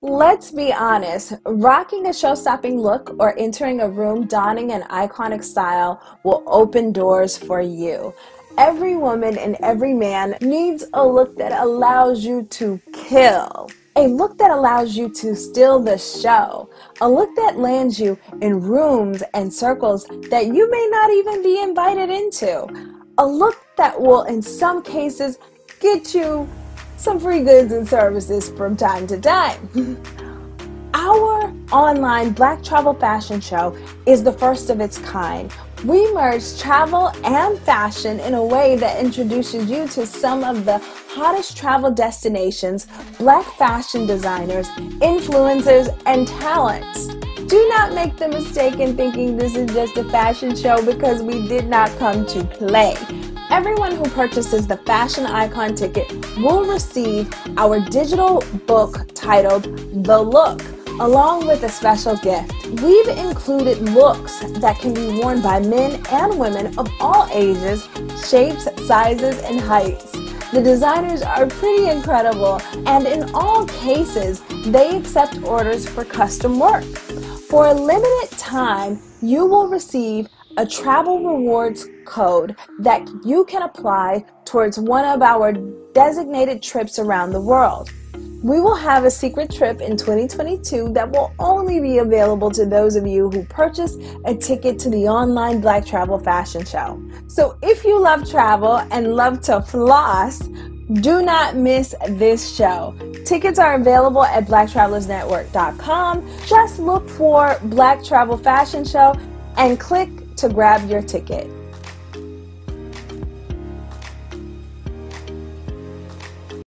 Let's be honest, rocking a show stopping look or entering a room donning an iconic style will open doors for you. Every woman and every man needs a look that allows you to kill. A look that allows you to steal the show. A look that lands you in rooms and circles that you may not even be invited into. A look that will, in some cases, get you some free goods and services from time to time. Our online Black Travel Fashion Show is the first of its kind. We merge travel and fashion in a way that introduces you to some of the hottest travel destinations, black fashion designers, influencers, and talents. Do not make the mistake in thinking this is just a fashion show because we did not come to play. Everyone who purchases the Fashion Icon ticket will receive our digital book titled The Look, along with a special gift. We've included looks that can be worn by men and women of all ages, shapes, sizes, and heights. The designers are pretty incredible, and in all cases, they accept orders for custom work. For a limited time, you will receive a travel rewards code that you can apply towards one of our designated trips around the world. We will have a secret trip in 2022 that will only be available to those of you who purchase a ticket to the online Black Travel Fashion Show. So if you love travel and love to floss, do not miss this show. Tickets are available at blacktravelersnetwork.com. Just look for Black Travel Fashion Show and click to grab your ticket.